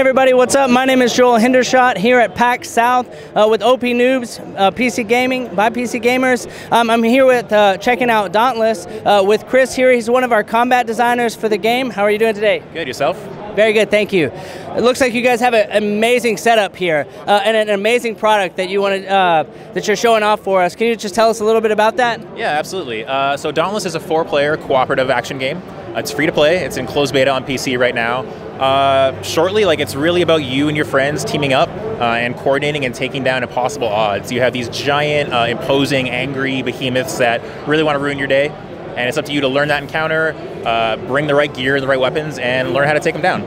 everybody, what's up? My name is Joel Hendershot here at PAX South uh, with OP Noobs, uh, PC Gaming by PC Gamers. Um, I'm here with uh, checking out Dauntless uh, with Chris here. He's one of our combat designers for the game. How are you doing today? Good, yourself? Very good, thank you. It looks like you guys have an amazing setup here uh, and an amazing product that you want uh, that you're showing off for us. Can you just tell us a little bit about that? Yeah, absolutely. so Dauntless is a four-player cooperative action game. It's free to play. It's in closed beta on PC right now. Uh, shortly, like it's really about you and your friends teaming up uh, and coordinating and taking down impossible odds. You have these giant, uh, imposing, angry behemoths that really want to ruin your day, and it's up to you to learn that encounter, uh, bring the right gear, and the right weapons, and learn how to take them down.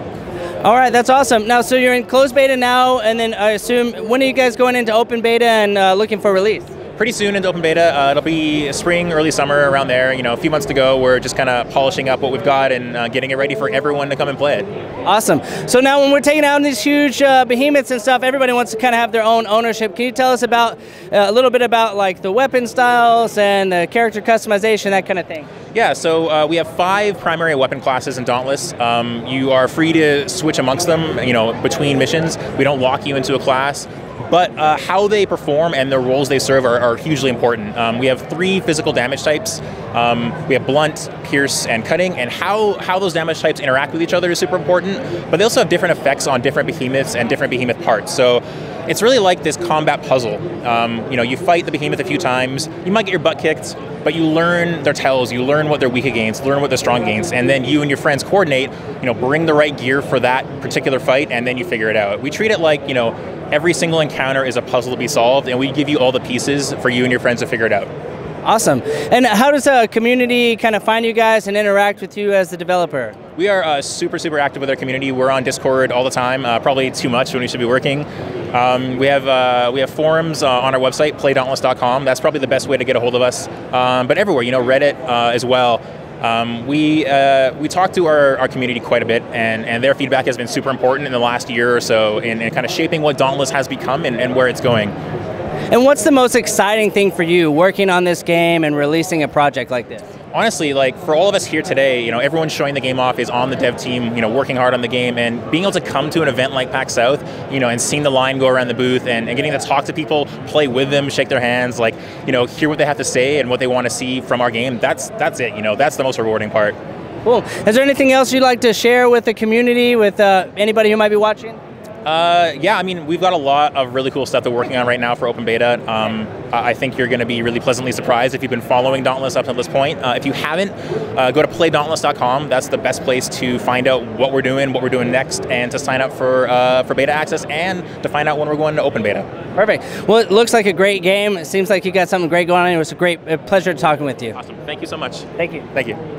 All right, that's awesome. Now, so you're in closed beta now, and then I assume when are you guys going into open beta and uh, looking for release? Pretty soon into open beta. Uh, it'll be spring, early summer, around there. You know, a few months to go. We're just kind of polishing up what we've got and uh, getting it ready for everyone to come and play it. Awesome. So now, when we're taking out these huge uh, behemoths and stuff, everybody wants to kind of have their own ownership. Can you tell us about uh, a little bit about like the weapon styles and the character customization, that kind of thing? Yeah, so uh, we have five primary weapon classes in Dauntless. Um, you are free to switch amongst them, you know, between missions. We don't lock you into a class but uh, how they perform and the roles they serve are, are hugely important. Um, we have three physical damage types. Um, we have blunt, pierce, and cutting, and how, how those damage types interact with each other is super important, but they also have different effects on different behemoths and different behemoth parts. So it's really like this combat puzzle. Um, you know, you fight the behemoth a few times, you might get your butt kicked, but you learn their tells, you learn what they're weak against, learn what they're strong against, and then you and your friends coordinate, you know, bring the right gear for that particular fight, and then you figure it out. We treat it like, you know, every single encounter is a puzzle to be solved, and we give you all the pieces for you and your friends to figure it out. Awesome. And how does the community kind of find you guys and interact with you as the developer? We are uh, super, super active with our community. We're on Discord all the time, uh, probably too much when we should be working. Um, we have uh, we have forums uh, on our website, playdauntless.com. That's probably the best way to get a hold of us. Um, but everywhere, you know, Reddit uh, as well. Um, we uh, we talk to our, our community quite a bit, and, and their feedback has been super important in the last year or so in, in kind of shaping what Dauntless has become and, and where it's going. And what's the most exciting thing for you working on this game and releasing a project like this? Honestly, like for all of us here today, you know, everyone showing the game off is on the dev team, you know, working hard on the game and being able to come to an event like PAX South, you know, and seeing the line go around the booth and, and getting to talk to people, play with them, shake their hands, like, you know, hear what they have to say and what they want to see from our game. That's that's it, you know, that's the most rewarding part. Cool. Is there anything else you'd like to share with the community, with uh, anybody who might be watching? Uh, yeah, I mean, we've got a lot of really cool stuff that we're working on right now for open beta. Um, I think you're going to be really pleasantly surprised if you've been following Dauntless up to this point. Uh, if you haven't, uh, go to playdauntless.com. That's the best place to find out what we're doing, what we're doing next, and to sign up for uh, for beta access and to find out when we're going to open beta. Perfect. Well, it looks like a great game. It seems like you got something great going on. It was a great pleasure talking with you. Awesome. Thank you so much. Thank you. Thank you.